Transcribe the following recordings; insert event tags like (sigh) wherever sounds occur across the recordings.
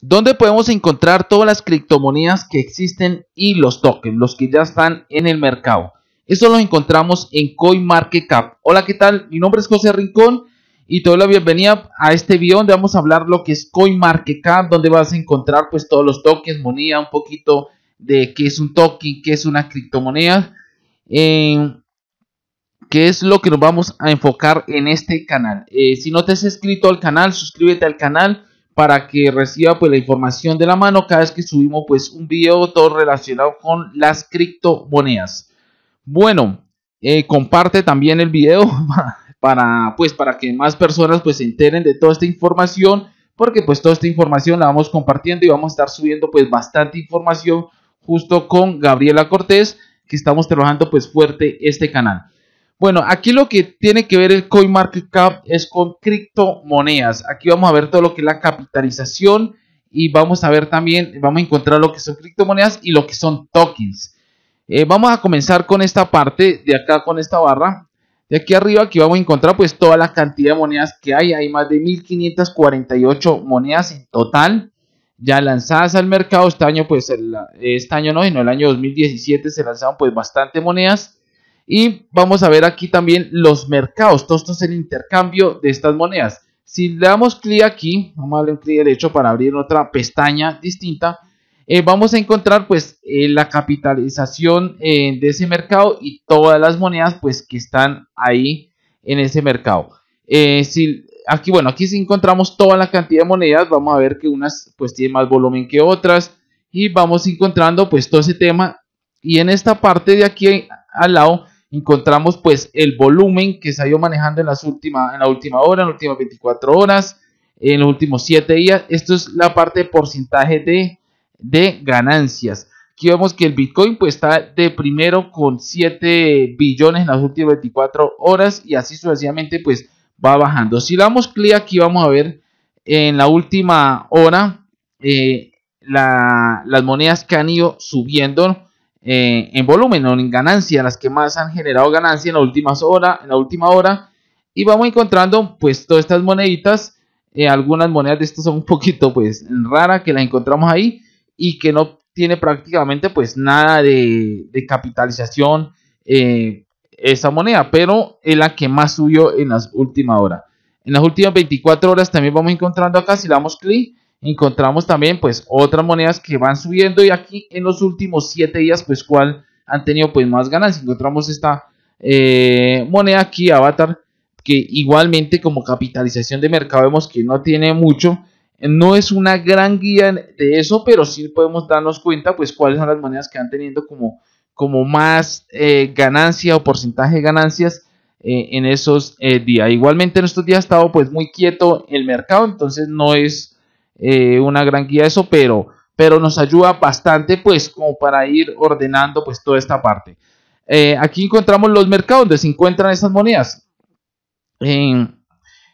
donde podemos encontrar todas las criptomonedas que existen y los tokens, los que ya están en el mercado. Eso lo encontramos en CoinMarketCap. Hola, ¿qué tal? Mi nombre es José Rincón y te doy la bienvenida a este video donde vamos a hablar lo que es CoinMarketCap, donde vas a encontrar pues todos los tokens, moneda, un poquito de qué es un token, qué es una criptomoneda, eh, qué es lo que nos vamos a enfocar en este canal. Eh, si no te has inscrito al canal, suscríbete al canal para que reciba pues la información de la mano cada vez que subimos pues un video todo relacionado con las criptomonedas. Bueno, eh, comparte también el video (laughs) para pues para que más personas pues se enteren de toda esta información porque pues toda esta información la vamos compartiendo y vamos a estar subiendo pues bastante información justo con Gabriela Cortés que estamos trabajando pues fuerte este canal. Bueno, aquí lo que tiene que ver el CoinMarketCap es con criptomonedas. Aquí vamos a ver todo lo que es la capitalización y vamos a ver también, vamos a encontrar lo que son criptomonedas y lo que son tokens. Eh, vamos a comenzar con esta parte de acá, con esta barra. De aquí arriba, aquí vamos a encontrar pues toda la cantidad de monedas que hay. Hay más de 1548 monedas en total ya lanzadas al mercado. Este año pues, este año no, sino el año 2017 se lanzaron pues bastante monedas. Y vamos a ver aquí también los mercados. Todo esto es el intercambio de estas monedas. Si le damos clic aquí, vamos a darle un clic derecho para abrir otra pestaña distinta. Eh, vamos a encontrar pues eh, la capitalización eh, de ese mercado y todas las monedas pues que están ahí en ese mercado. si aquí bueno aquí si encontramos toda la cantidad de monedas vamos a ver que unas pues tienen más volumen que otras y vamos encontrando pues todo ese tema y en esta parte de aquí al lado encontramos pues el volumen que se ha ido manejando en, las en la última hora, en las últimas 24 horas, en los últimos 7 días. Esto es la parte de porcentaje de, de ganancias. Aquí vemos que el Bitcoin pues está de primero con 7 billones en las últimas 24 horas y así sucesivamente pues va bajando. Si damos clic aquí vamos a ver en la última hora eh, las monedas que han ido subiendo eh, en volumen o en ganancia, las que más han generado ganancia en la última hora, en la última hora. Y vamos encontrando pues todas estas moneditas. Eh, algunas monedas de estas son un poquito pues raras que las encontramos ahí y que no tiene prácticamente pues nada de, capitalización eh, esa moneda, pero es la que más subió en las últimas horas. En las últimas 24 horas también vamos encontrando acá, si le damos clic, encontramos también pues otras monedas que van subiendo y aquí en los últimos 7 días pues cuál han tenido pues más ganancias. Encontramos esta eh, moneda aquí, Avatar, que igualmente como capitalización de mercado vemos que no tiene mucho. No es una gran guía de eso, pero sí podemos darnos cuenta pues cuáles son las monedas que han teniendo como, como más eh, ganancia o porcentaje de ganancias eh, en esos días. Igualmente en estos días ha estado pues muy quieto el mercado, entonces no es eh, una gran guía eso, pero, pero nos ayuda bastante pues como para ir ordenando pues toda esta parte. Eh, aquí encontramos los mercados donde se encuentran estas monedas. En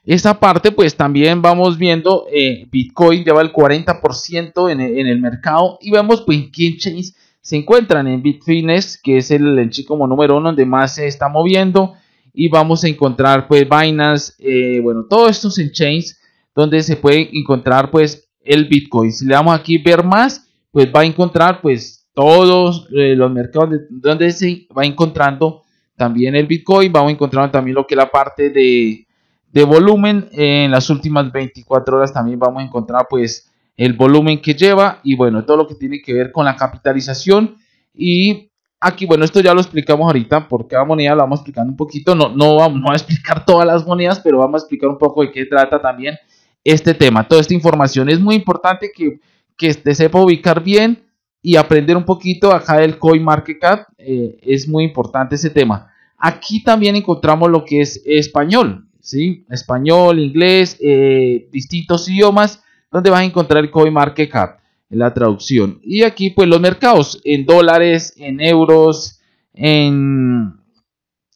esta parte pues también vamos viendo eh, Bitcoin lleva el 40% en, en, el mercado y vemos pues en qué chains se encuentran en Bitfinex que es el, chico número uno donde más se está moviendo y vamos a encontrar pues Binance, bueno todos estos en chains donde se puede encontrar pues el Bitcoin. Si le damos aquí ver más, pues va a encontrar pues todos eh, los mercados donde se va encontrando también el Bitcoin. Vamos a encontrar también lo que es la parte de, de volumen. En las últimas 24 horas también vamos a encontrar pues el volumen que lleva y bueno, todo lo que tiene que ver con la capitalización. Y aquí, bueno, esto ya lo explicamos ahorita, por cada moneda lo vamos explicando un poquito. No, no vamos a explicar (laughs) todas las monedas, pero vamos a explicar un poco de qué trata también este tema, toda esta información. Es muy importante que, que te sepa ubicar bien y aprender un poquito acá del CoinMarketCap. Eh, es muy importante ese tema. Aquí también encontramos lo que es español, ¿sí? Español, inglés, eh, distintos idiomas, donde vas a encontrar el CoinMarketCap en la traducción. Y aquí pues los mercados en dólares, en euros, en,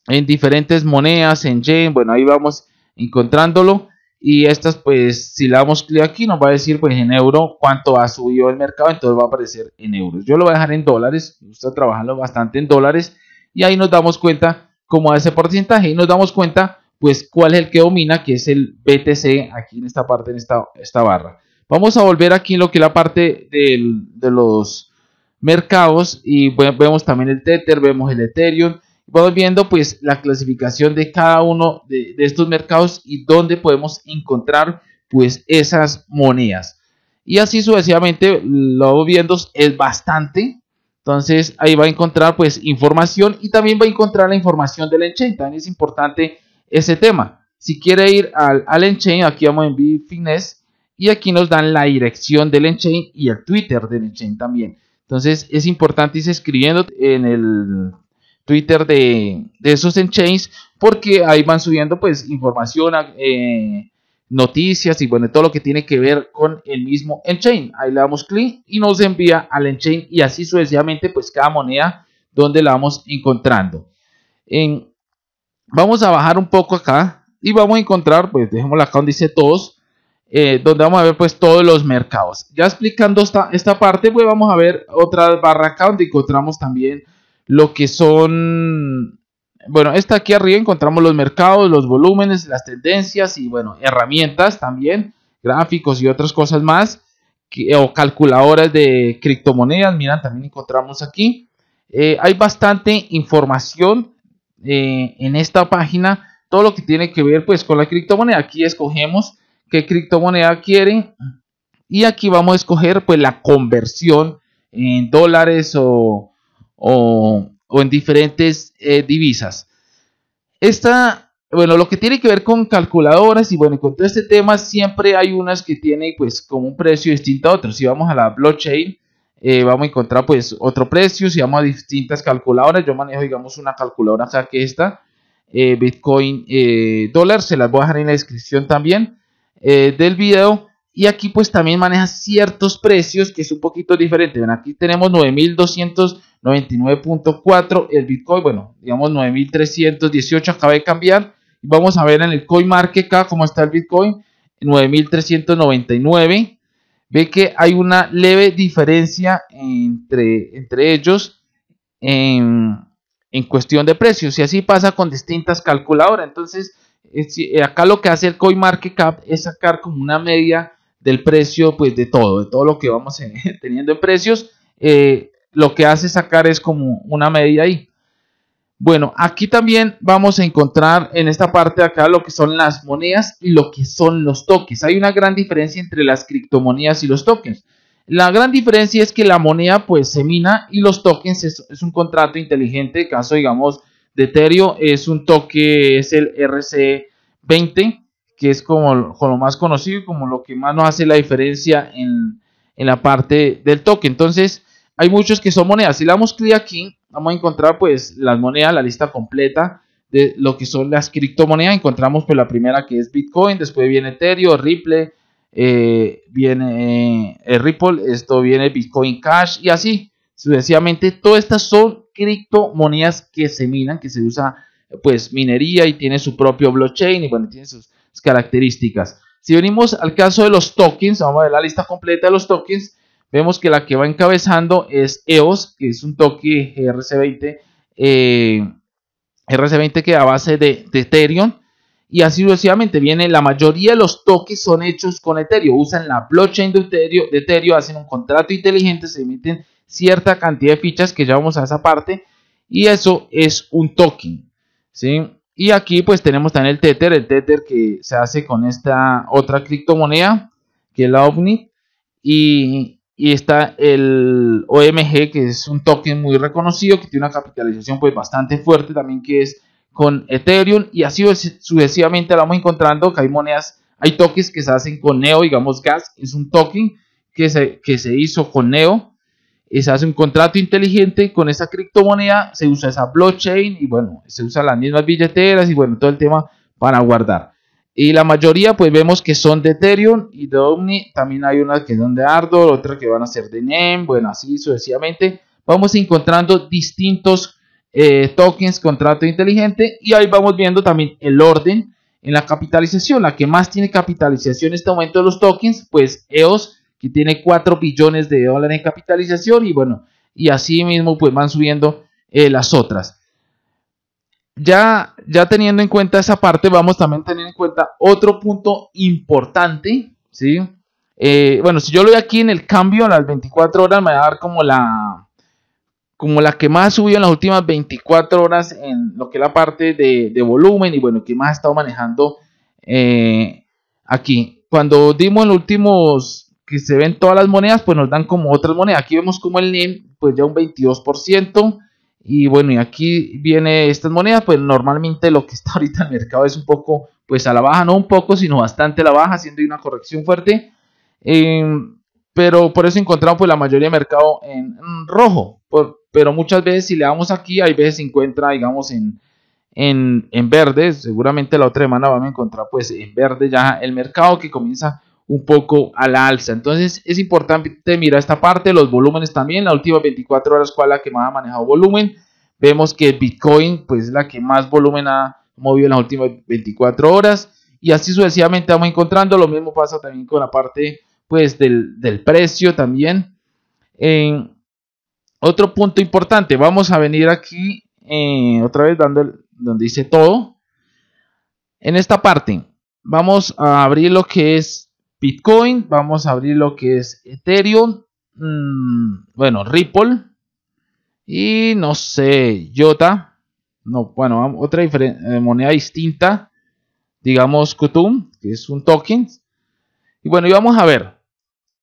en diferentes monedas, en yen, bueno, ahí vamos encontrándolo y estas pues si le damos clic aquí nos va a decir pues en euro cuánto ha subido el mercado entonces va a aparecer en euros yo lo voy a dejar en dólares me gusta trabajarlo bastante en dólares y ahí nos damos cuenta cómo es ese porcentaje y nos damos cuenta pues cuál es el que domina que es el BTC aquí en esta parte en esta, esta barra Vamos a volver aquí en lo que es la parte de los mercados y vemos también el Tether, vemos el Ethereum. Vamos viendo pues la clasificación de cada uno de, estos mercados y dónde podemos encontrar pues esas monedas. Y así sucesivamente lo vamos viendo es bastante. Entonces ahí va a encontrar pues información y también va a encontrar la información del Enchain. También es importante ese tema. Si quiere ir al, al Enchain, aquí vamos en Bitfinex y aquí nos dan la dirección del Enchain y el Twitter del Enchain también. Entonces es importante irse escribiendo en el Twitter de, de esos Enchains porque ahí van subiendo pues información, eh, noticias y bueno, todo lo que tiene que ver con el mismo Enchain. Ahí le damos clic y nos envía al Enchain y así sucesivamente pues cada moneda donde la vamos encontrando. En, vamos a bajar un poco acá y vamos a encontrar, pues dejémosla acá donde dice todos, eh, donde vamos a ver pues todos los mercados. Ya explicando esta, esta parte, pues vamos a ver otra barra acá donde encontramos también lo que son bueno, esta aquí arriba encontramos los mercados, los volúmenes, las tendencias y bueno, herramientas también, gráficos y otras cosas más, o calculadoras de criptomonedas, miran, también encontramos aquí. Eh, hay bastante información eh, en esta página, todo lo que tiene que ver pues con la criptomoneda. Aquí escogemos qué criptomoneda quieren y aquí vamos a escoger pues la conversión en dólares o, o en diferentes eh, divisas. Esta, bueno, lo que tiene que ver con calculadoras y bueno, con todo este tema, siempre hay unas que tienen pues como un precio distinto a otros. Si vamos a la blockchain, eh, vamos a encontrar pues otro precio. Si vamos a distintas calculadoras, yo manejo digamos una calculadora que esta, eh, Bitcoin dólar, se las voy a dejar en la descripción también del video. Y aquí pues también maneja ciertos precios que es un poquito diferente. Ven, aquí tenemos 9200 99.4 el Bitcoin, bueno, digamos 9318 acaba de cambiar. Vamos a ver en el CoinMarketCap cómo está el Bitcoin, 9399. Ve que hay una leve diferencia entre, entre ellos en, en cuestión de precios. Y así pasa con distintas calculadoras. Entonces, eh, acá lo que hace el CoinMarketCap es sacar como una media del precio, pues de todo, de todo lo que vamos (laughs) teniendo en precios. Eh, lo que hace sacar es como una medida ahí. Bueno, aquí también vamos a encontrar en esta parte de acá lo que son las monedas y lo que son los tokens. Hay una gran diferencia entre las criptomonedas y los tokens. La gran diferencia es que la moneda pues se mina y los tokens es, un contrato inteligente. caso digamos de Ethereum es un toque, es el RC20 que es como, lo más conocido y como lo que más nos hace la diferencia en, en la parte del token. Entonces hay muchos que son monedas. Si le damos clic aquí, vamos a encontrar pues las monedas, la lista completa de lo que son las criptomonedas. Encontramos pues la primera que es Bitcoin, después viene Ethereum, Ripple, eh, viene eh, Ripple, esto viene Bitcoin Cash y así sucesivamente. Todas estas son criptomonedas que se minan, que se usa pues minería y tiene su propio blockchain y bueno, tiene sus características. Si venimos al caso de los tokens, vamos a ver la lista completa de los tokens vemos que la que va encabezando es EOS, que es un toque RC20, eh, RC20 que a base de, Ethereum. Y así sucesivamente viene, la mayoría de los toques son hechos con Ethereum, usan la blockchain de Ethereum, de Ethereum, hacen un contrato inteligente, se emiten cierta cantidad de fichas que ya vamos a esa parte y eso es un token, ¿sí? Y aquí pues tenemos también el Tether, el Tether que se hace con esta otra criptomoneda que es la OVNI y, y está el OMG, que es un token muy reconocido, que tiene una capitalización pues bastante fuerte también, que es con Ethereum, y así sucesivamente vamos encontrando que hay monedas, hay tokens que se hacen con Neo, digamos Gas, es un token que se, que se hizo con Neo, se hace un contrato inteligente con esa criptomoneda, se usa esa blockchain, y bueno, se usa las mismas billeteras, y bueno, todo el tema para guardar. Y la mayoría pues vemos que son de Ethereum y de Omni. También hay unas que son de Ardor, otras que van a ser de NEM, bueno, así sucesivamente. Vamos encontrando distintos eh, tokens, contrato inteligente y ahí vamos viendo también el orden en la capitalización. La que más tiene capitalización en este momento de los tokens, pues EOS, que tiene 4 billones de dólares en capitalización y bueno, y así mismo pues van subiendo eh, las otras ya, ya teniendo en cuenta esa parte, vamos también a tener en cuenta otro punto importante, ¿sí? Eh, bueno, si yo lo doy aquí en el cambio a las 24 horas, me va a dar como la como la que más subió en las últimas 24 horas en lo que es la parte de, volumen y bueno, que más ha estado manejando eh, aquí. Cuando dimos los últimos que se ven todas las monedas, pues nos dan como otras monedas. Aquí vemos como el NIM, pues ya un 22%. Y bueno, y aquí viene estas monedas, pues normalmente lo que está (laughs) ahorita en el mercado es un poco, pues a la baja, no un poco, sino bastante a la baja, haciendo una corrección fuerte. Em, pero por eso encontramos pues la mayoría de mercado en, rojo. pero muchas veces si le damos aquí, hay veces se encuentra, digamos, en, en, en, verde. Seguramente la otra semana vamos a encontrar pues en verde ya el mercado que comienza un poco a la alza. Entonces es importante mirar esta parte, los volúmenes también, las últimas 24 horas cuál es la que más ha manejado volumen. Vemos que Bitcoin pues es la que más volumen ha movido en las últimas 24 horas y así sucesivamente vamos encontrando. Lo mismo pasa también con la parte pues del, precio también. En otro punto importante, vamos a venir aquí eh, otra vez dando donde dice todo. En esta parte vamos a abrir lo que es Bitcoin, vamos a abrir lo que es Ethereum, mm, bueno, Ripple y no sé, Jota, no, bueno, otra eh, moneda distinta, digamos Kutum, que es un token. Y bueno, y vamos a ver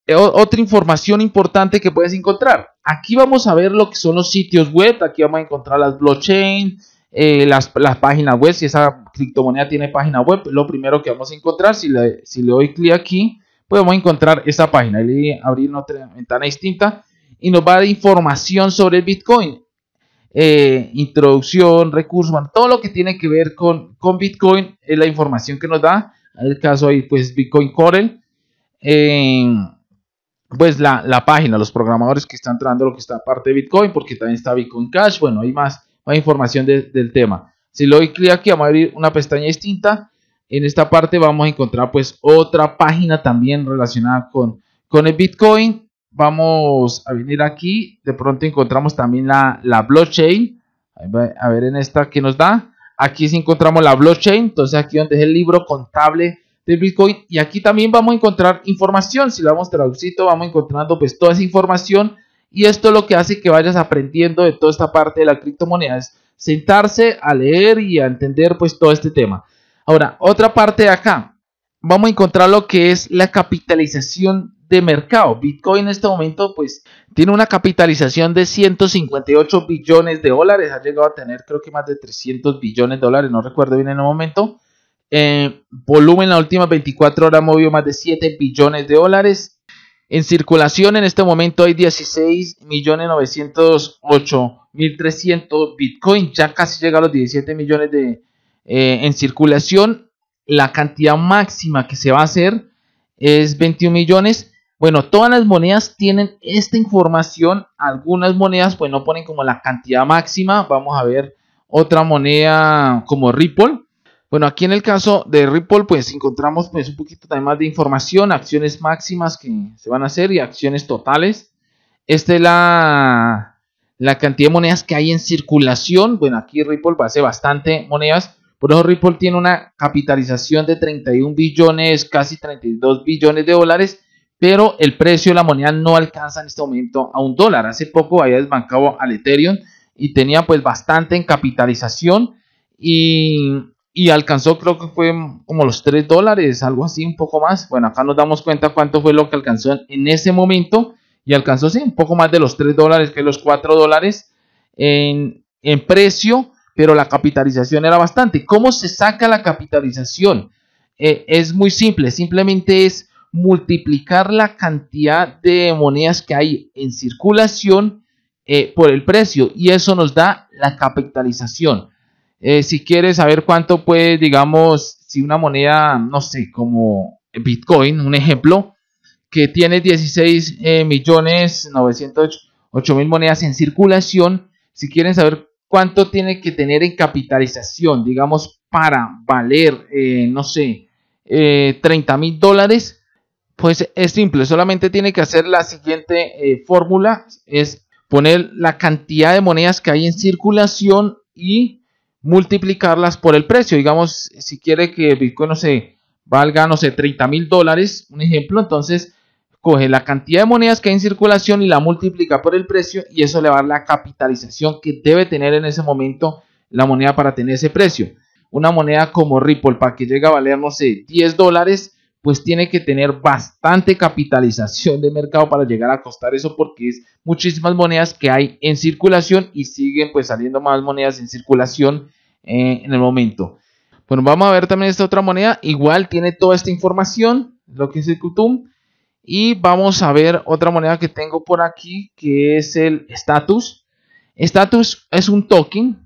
eh, otra información importante que puedes encontrar. Aquí vamos a ver lo que son los sitios web, aquí vamos a encontrar las blockchain, eh, las, páginas web, si esa criptomoneda tiene página web, lo primero que vamos a encontrar, si le, le doy clic aquí, podemos encontrar esa página, y abrir otra ventana distinta y nos va a dar información sobre el Bitcoin. Eh, introducción, recursos, todo lo que tiene que ver con, Bitcoin es la información que nos da. En el caso ahí, pues Bitcoin Core, pues la, página, los programadores que están entrando lo que está aparte de Bitcoin, porque también está Bitcoin Cash, bueno, hay más más información del tema. Si le doy clic aquí, vamos a abrir una pestaña distinta. En esta parte vamos a encontrar pues otra página también relacionada con, con el Bitcoin. Vamos a venir aquí. De pronto encontramos también la, la blockchain. A ver en esta que nos da. Aquí sí encontramos la blockchain. Entonces aquí donde es el libro contable del Bitcoin. Y aquí también vamos a encontrar información. Si lo damos traducido, vamos encontrando pues toda esa información y esto lo que hace que vayas aprendiendo de toda esta parte de la criptomoneda es sentarse a leer y a entender pues todo este tema. Ahora, otra parte de acá, vamos a encontrar lo que es la capitalización de mercado. Bitcoin en este momento pues tiene una capitalización de 158 billones de dólares, ha llegado a tener creo que más de 300 billones de dólares, no recuerdo bien en el momento. Eh, volumen en las últimas 24 horas movió más de 7 billones de dólares en circulación en este momento hay 16.908.300 Bitcoin, ya casi llega a los 17 millones de, eh, en circulación. La cantidad máxima que se va a hacer es 21 millones. Bueno, todas las monedas tienen esta información. Algunas monedas pues no ponen como la cantidad máxima. Vamos a ver otra moneda como Ripple. Bueno, aquí en el caso de Ripple, pues encontramos pues un poquito también más de información, acciones máximas que se van a hacer y acciones totales. Esta es la, la cantidad de monedas que hay en circulación. Bueno, aquí Ripple hacer bastante monedas. Por eso Ripple tiene una capitalización de 31 billones, casi 32 billones de dólares. Pero el precio de la moneda no alcanza en este momento a un dólar. Hace poco había desbancado al Ethereum y tenía pues bastante en capitalización. Y y alcanzó creo que fue como los 3 dólares, algo así, un poco más. Bueno, acá nos damos cuenta cuánto fue lo que alcanzó en ese momento y alcanzó sí, un poco más de los 3 dólares que los 4 dólares en, precio, pero la capitalización era bastante. ¿Cómo se saca la capitalización? Eh, es muy simple, simplemente es multiplicar la cantidad de monedas que hay en circulación eh, por el precio y eso nos da la capitalización. Eh, si quieres saber cuánto puede, digamos, si una moneda, no sé, como Bitcoin, un ejemplo, que tiene 16 eh, millones 908 mil monedas en circulación, si quieren saber cuánto tiene que tener en capitalización, digamos, para valer, eh, no sé, 30 mil dólares, pues es simple, solamente tiene que hacer la siguiente fórmula, es poner la cantidad de monedas que hay en circulación y multiplicarlas por el precio. Digamos, si quiere que Bitcoin, no se valga, no sé, 30 mil dólares, un ejemplo, entonces coge la cantidad de monedas que hay en circulación y la multiplica por el precio y eso le va a dar la capitalización que debe tener en ese momento la moneda para tener ese precio. Una moneda como Ripple para que llegue a valer, no sé, 10 dólares, pues tiene que tener bastante capitalización de mercado para llegar a costar eso porque es muchísimas monedas que hay en circulación y siguen pues saliendo más monedas en circulación eh, en el momento. Bueno, vamos a ver también esta otra moneda. Igual tiene toda esta información, lo que es el Kutum. Y vamos a ver otra moneda que tengo por aquí, que es el Status. Status es un token.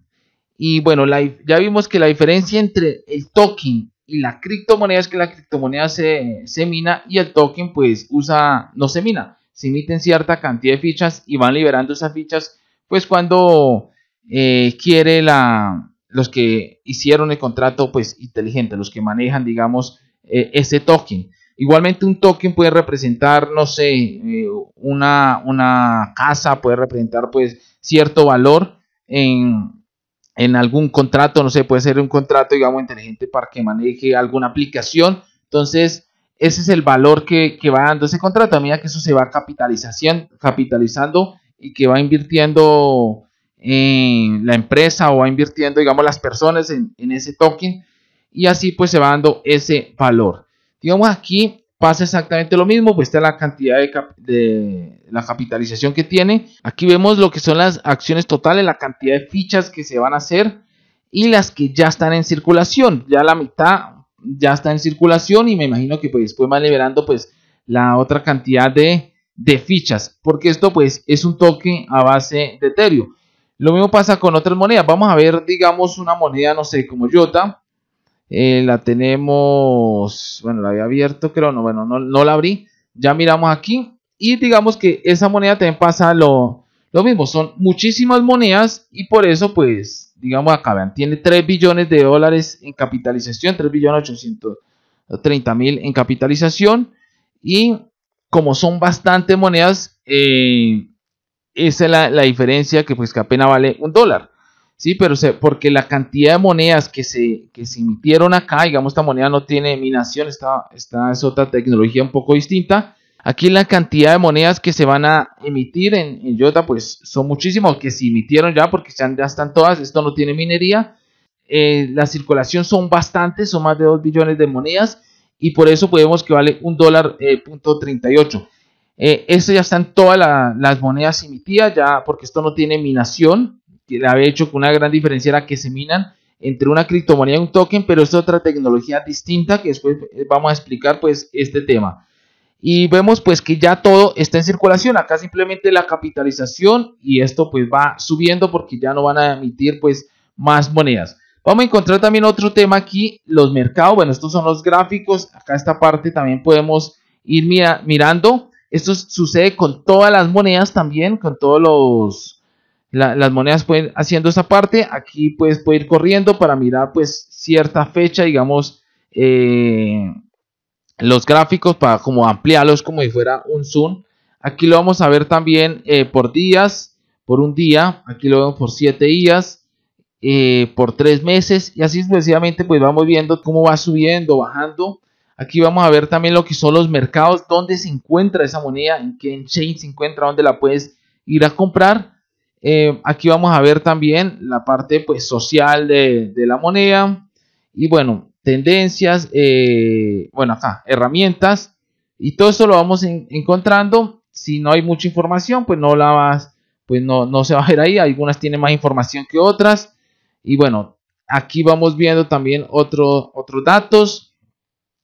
Y bueno, ya vimos que la diferencia entre el token y la criptomoneda es que la criptomoneda se, se mina y el token pues usa, no se mina. Se emiten cierta cantidad de fichas y van liberando esas fichas pues cuando eh, quiere la, los que hicieron el contrato pues inteligente, los que manejan digamos eh, ese token. Igualmente un token puede representar, no sé, eh, una, una, casa, puede representar pues cierto valor en, en, algún contrato, no sé, puede ser un contrato, digamos, inteligente para que maneje alguna aplicación. Entonces, ese es el valor que, que va dando ese contrato. A medida que eso se va capitalizando y que va invirtiendo en la empresa o va invirtiendo, digamos, las personas en, en ese token y así pues se va dando ese valor. Digamos aquí pasa exactamente lo mismo, pues está la cantidad de, la capitalización que tiene. Aquí vemos lo que son las acciones totales, la cantidad de fichas que se van a hacer y las que ya están en circulación. Ya la mitad ya está en circulación y me imagino que pues después van liberando pues la otra cantidad de, fichas, porque esto pues es un toque a base de Ethereum. Lo mismo pasa con otras monedas. Vamos a ver, digamos, una moneda, no sé, como Jota, eh, la tenemos, bueno, la había abierto, creo, no, bueno, no, la abrí. Ya miramos aquí y digamos que esa moneda también pasa lo, lo mismo, son muchísimas monedas y por eso pues, digamos acá, vean, tiene 3 billones de dólares en capitalización, 3 billones 830 mil en capitalización y como son bastantes monedas, eh, esa es la, la, diferencia que pues que apenas vale un dólar. Sí, pero porque la cantidad de monedas que se, que se emitieron acá, digamos, esta moneda no tiene minación, esta, esta es otra tecnología un poco distinta. Aquí la cantidad de monedas que se van a emitir en, en pues son muchísimas, que se emitieron ya, porque ya, ya están todas, esto no tiene minería. Eh, la circulación son bastantes, son más de 2 billones de monedas, y por eso podemos que vale un dólar eh, punto 38. Eh, esto ya están todas las monedas emitidas, ya porque esto no tiene minación, que había hecho que una gran diferencia era que se minan entre una criptomoneda y un token, pero es otra tecnología distinta que después eh, vamos a explicar pues este tema. Y vemos pues que ya todo está en circulación, acá simplemente la capitalización y esto pues va subiendo porque ya no van a emitir pues más monedas. Vamos a encontrar también otro tema aquí, los mercados, bueno estos son los gráficos, acá esta parte también podemos ir mirando, esto sucede con todas las monedas también, con todos los las monedas pueden haciendo esa parte. Aquí pues puede ir corriendo para mirar pues cierta fecha, digamos, eh, los gráficos para como ampliarlos como si fuera un zoom. Aquí lo vamos a ver también eh, por días, por un día. Aquí lo vemos por siete días, eh, por tres meses y así sucesivamente pues vamos viendo cómo va subiendo, bajando. Aquí vamos a ver también lo que son los mercados, dónde se encuentra esa moneda, en qué chain se encuentra, dónde la puedes ir a comprar. Eh, aquí vamos a ver también la parte pues, social de, la moneda. Y bueno, tendencias, eh, bueno acá, herramientas. Y todo eso lo vamos encontrando. Si no hay mucha información, pues no la vas, pues no, no se va a ver ahí. Algunas tienen más información que otras. Y bueno, aquí vamos viendo también otros datos.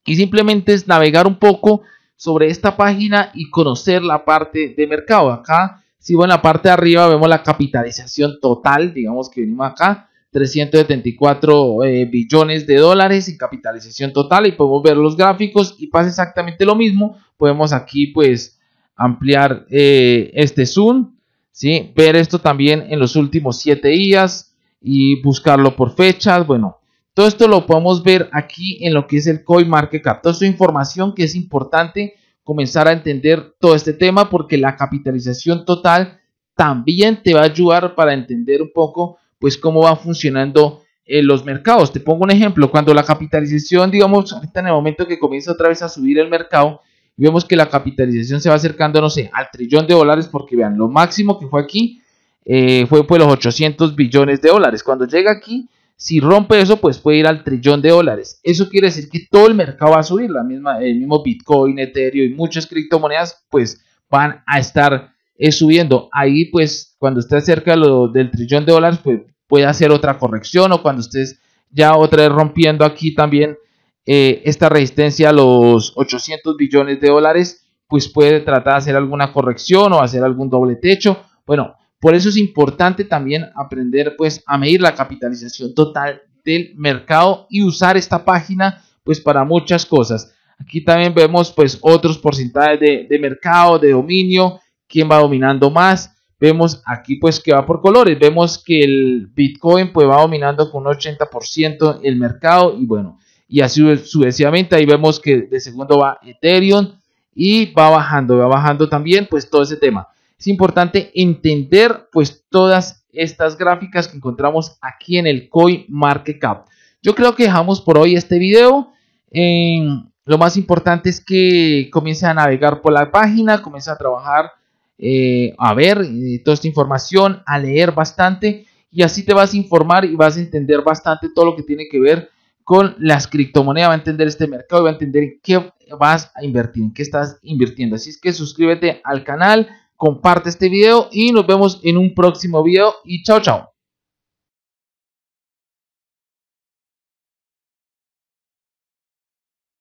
Y simplemente es navegar un poco sobre esta página y conocer la parte de mercado. Acá si bueno, en la parte de arriba vemos la capitalización total, digamos que venimos acá, 374 eh, billones de dólares en capitalización total y podemos ver los gráficos y pasa exactamente lo mismo. Podemos aquí pues ampliar eh, este zoom, ¿sí? ver esto también en los últimos 7 días y buscarlo por fechas. Bueno, todo esto lo podemos ver aquí en lo que es el CoinMarketCap. Toda esta información que es importante comenzar a entender todo este tema porque la capitalización total también te va a ayudar para entender un poco pues cómo va funcionando eh, los mercados. Te pongo un ejemplo, cuando la capitalización, digamos, ahorita en el momento que comienza otra vez a subir el mercado vemos que la capitalización se va acercando, no sé, al trillón de dólares porque vean, lo máximo que fue aquí eh, fue pues los 800 billones de dólares. Cuando llega aquí, si rompe eso, pues puede ir al trillón de dólares. Eso quiere decir que todo el mercado va a subir, la misma, el mismo Bitcoin, Ethereum y muchas criptomonedas, pues van a estar eh, subiendo. Ahí, pues, cuando esté cerca del trillón de dólares, pues puede hacer otra corrección o cuando estés ya otra vez rompiendo aquí también eh, esta resistencia a los 800 billones de dólares, pues puede tratar de hacer alguna corrección o hacer algún doble techo. Bueno, por eso es importante también aprender pues a medir la capitalización total del mercado y usar esta página pues para muchas cosas. Aquí también vemos pues otros porcentajes de, mercado, de dominio, quién va dominando más. Vemos aquí pues que va por colores. Vemos que el Bitcoin pues va dominando con un 80% el mercado y bueno, y así sucesivamente. Ahí vemos que de segundo va Ethereum y va bajando, va bajando también pues todo ese tema es importante entender pues todas estas gráficas que encontramos aquí en el Coin Market Cap. Yo creo que dejamos por hoy este video. lo más importante es que comience a navegar por la página, comience a trabajar, eh, a ver eh, toda esta información, a leer bastante y así te vas a informar y vas a entender bastante todo lo que tiene que ver con las criptomonedas, va a entender este mercado y va a entender en qué vas a invertir, en qué estás invirtiendo. Así es que suscríbete al canal comparte este video y nos vemos en un próximo video y chao chao.